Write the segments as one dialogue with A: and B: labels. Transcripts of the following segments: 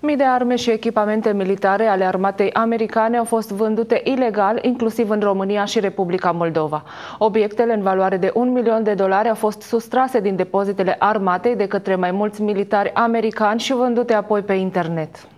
A: Mii de arme și echipamente militare ale armatei americane au fost vândute ilegal, inclusiv în România și Republica Moldova. Obiectele în valoare de un milion de dolari au fost sustrase din depozitele armatei de către mai mulți militari americani și vândute apoi pe internet.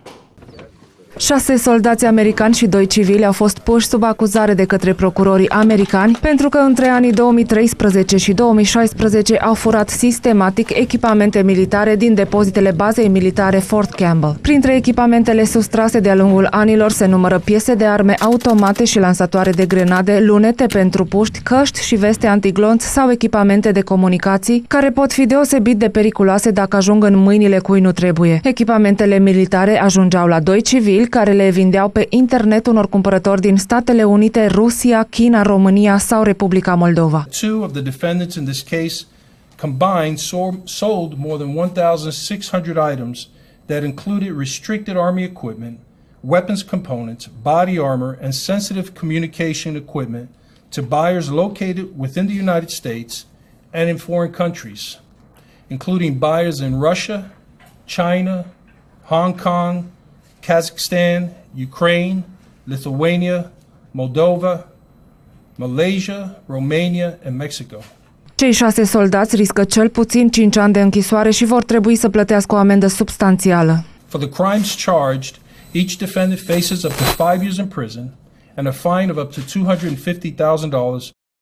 A: Șase soldați americani și doi civili au fost puși sub acuzare de către procurorii americani pentru că între anii 2013 și 2016 au furat sistematic echipamente militare din depozitele bazei militare Fort Campbell. Printre echipamentele sustrase de-a lungul anilor se numără piese de arme automate și lansatoare de grenade, lunete pentru puști, căști și veste antiglonți sau echipamente de comunicații care pot fi deosebit de periculoase dacă ajung în mâinile cui nu trebuie. Echipamentele militare ajungeau la doi civili care le vindeau pe internet unor cumpărători din Statele Unite, Rusia, China, România sau Republica Moldova.
B: Two of the defendants in this case combined sold more than 1,600 items that included restricted Army equipment, weapons components, body armor, and sensitive communication equipment to buyers located within the United States and in foreign countries, including buyers in Russia, China, Hong Kong, Kazakhstan, Ukraine, Lithuania, Moldova, Malaysia, Romania and Mexico.
A: Cei șase soldați riscă cel puțin 5 ani de închisoare și vor trebui să plătească o amendă substanțială.
B: For the crimes charged, each defendant faces up to five years in prison and a fine of up to $250,000